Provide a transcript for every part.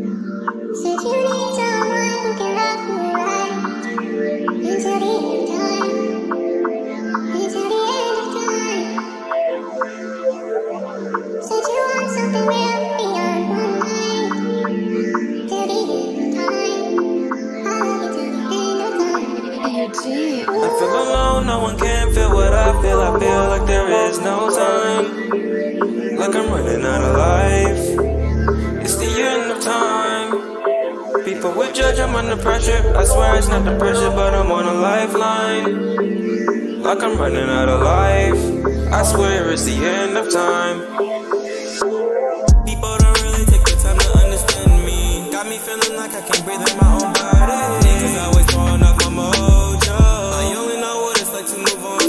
Said you need someone who can love you right until the end of time. Until the end of time. Said you want something real beyond. Till the end of time. The end of time. I feel alone, no one can feel what I feel. I feel like there is no time. Like I'm running out of People will judge, I'm under pressure. I swear it's not the pressure, but I'm on a lifeline. Like I'm running out of life. I swear it's the end of time. People don't really take the time to understand me. Got me feeling like I can't breathe in my own body. Niggas always throwing off my mojo. I only know what it's like to move on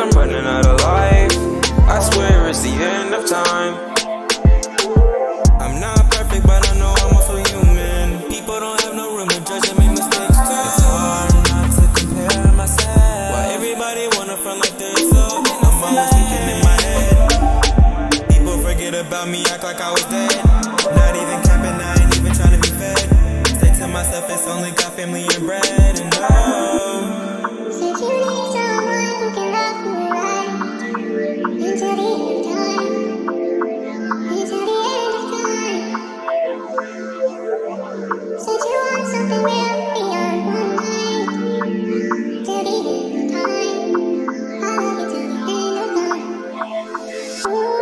Like I'm running out of life. I swear it's the end of time. I'm not perfect, but I know I'm also human. People don't have no room to judge and make mistakes too. It's hard not to compare myself. Why everybody wanna front like this? So I'm always thinking in my head. People forget about me, act like I was dead. Not even capping, Ooh.